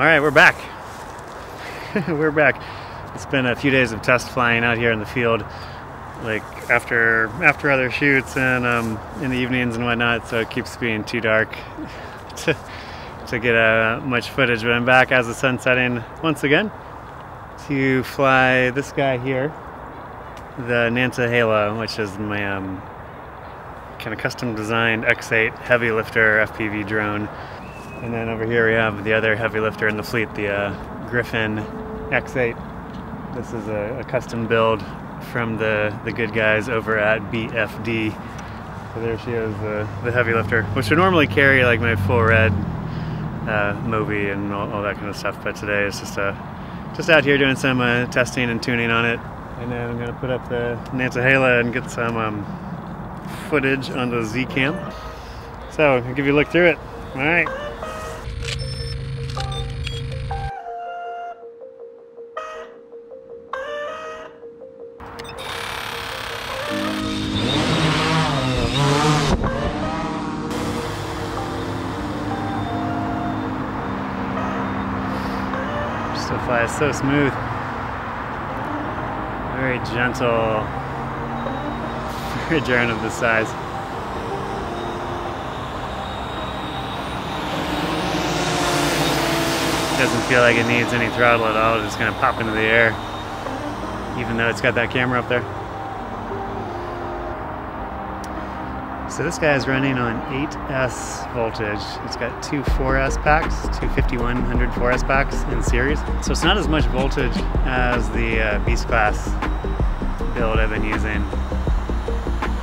All right, we're back. we're back. It's been a few days of test flying out here in the field, like after after other shoots and um, in the evenings and whatnot. So it keeps being too dark to to get uh, much footage. But I'm back as the sun's setting once again to fly this guy here, the Nantahala, which is my um, kind of custom designed X8 heavy lifter FPV drone. And then over here we have the other heavy lifter in the fleet, the uh, Griffin X8. This is a, a, custom build from the, the good guys over at BFD. So there she is, the, the heavy lifter, which would normally carry like my full red uh, Movi and all, all, that kind of stuff. But today it's just a just out here doing some uh, testing and tuning on it. And then I'm gonna put up the Nantahala and get some um, footage on the Z-Cam. So I'll give you a look through it. All right. Still flies so smooth. Very gentle drone of this size. Doesn't feel like it needs any throttle at all, it's just gonna pop into the air, even though it's got that camera up there. So this guy is running on 8S voltage. It's got two 4S packs, two 5100 4S packs in series. So it's not as much voltage as the uh, Beast Class build I've been using.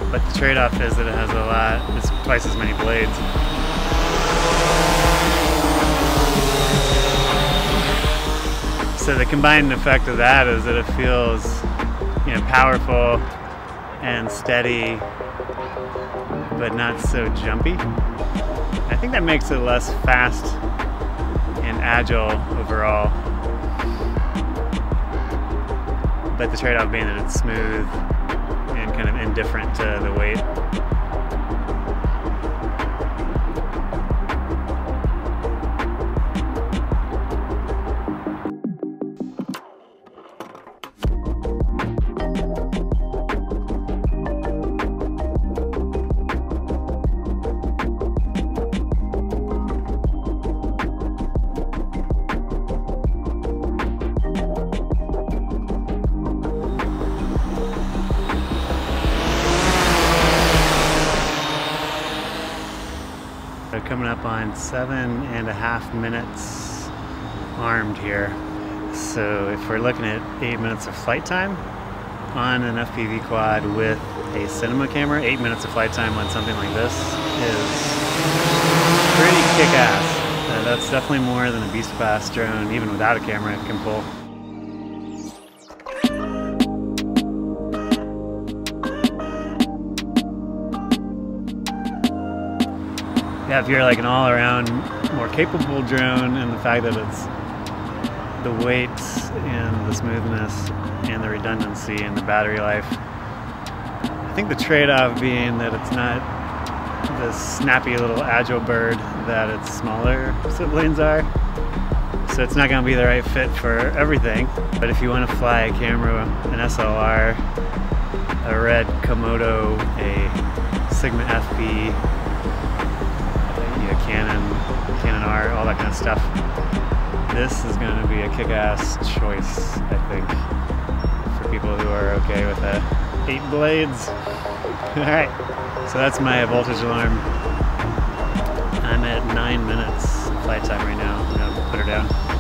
But the trade-off is that it has a lot, it's twice as many blades. So the combined effect of that is that it feels, you know, powerful and steady but not so jumpy. I think that makes it less fast and agile overall. But the trade-off being that it's smooth and kind of indifferent to the weight. Coming up on seven and a half minutes armed here. So if we're looking at eight minutes of flight time on an FPV quad with a cinema camera, eight minutes of flight time on something like this is pretty kick-ass. Uh, that's definitely more than a Beast Class drone, even without a camera, can pull. Yeah, if you're like an all-around more capable drone and the fact that it's the weight and the smoothness and the redundancy and the battery life. I think the trade-off being that it's not the snappy little agile bird that its smaller siblings are. So it's not going to be the right fit for everything. But if you want to fly a camera, an SLR, a red Komodo, a Sigma FP, Canon, Canon R, all that kind of stuff. This is going to be a kick-ass choice, I think, for people who are okay with the eight blades. all right, so that's my voltage alarm. I'm at nine minutes flight time right now. I'm gonna put her down.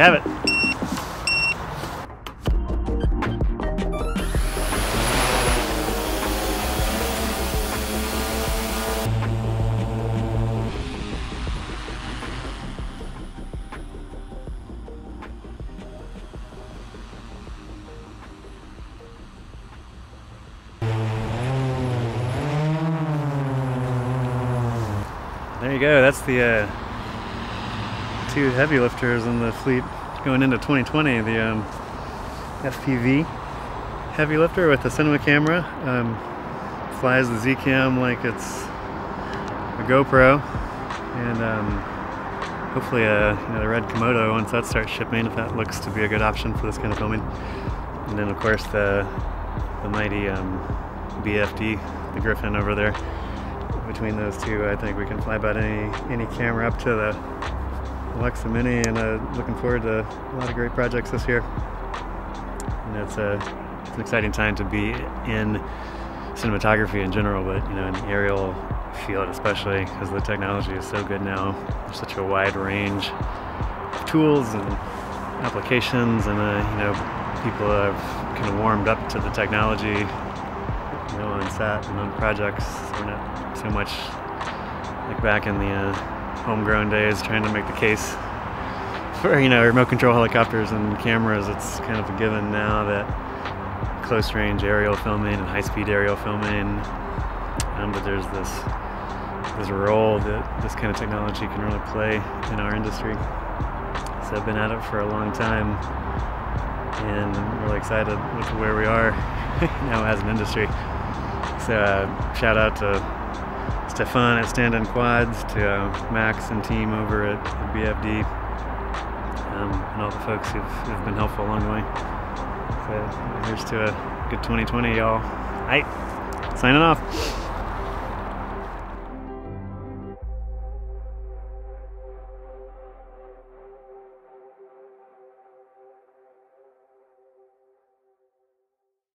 Have it. There you go. That's the uh, two heavy lifters in the fleet going into 2020. The um, FPV heavy lifter with the cinema camera um, flies the Z-Cam like it's a GoPro, and um, hopefully uh, you know, the red Komodo once that starts shipping, if that looks to be a good option for this kind of filming. And then of course the the mighty um, BFD, the Griffin over there. Between those two, I think we can fly about any any camera up to the Alexa Mini, and uh, looking forward to a lot of great projects this year. And it's a it's an exciting time to be in cinematography in general, but you know, in the aerial field especially, because the technology is so good now. There's such a wide range of tools and applications, and uh, you know, people have kind of warmed up to the technology, you know, on set and on projects. We're not so much like back in the uh, homegrown days trying to make the case for you know remote control helicopters and cameras. It's kind of a given now that close range aerial filming and high speed aerial filming, um, but there's this this role that this kind of technology can really play in our industry. So I've been at it for a long time and I'm really excited with where we are now as an industry. So uh, shout out to Stefan at Stand In Quads, to uh, Max and team over at, at BFD, um, and all the folks who've, who've, been helpful along the way. So here's to a good 2020, y'all. All right, signing off.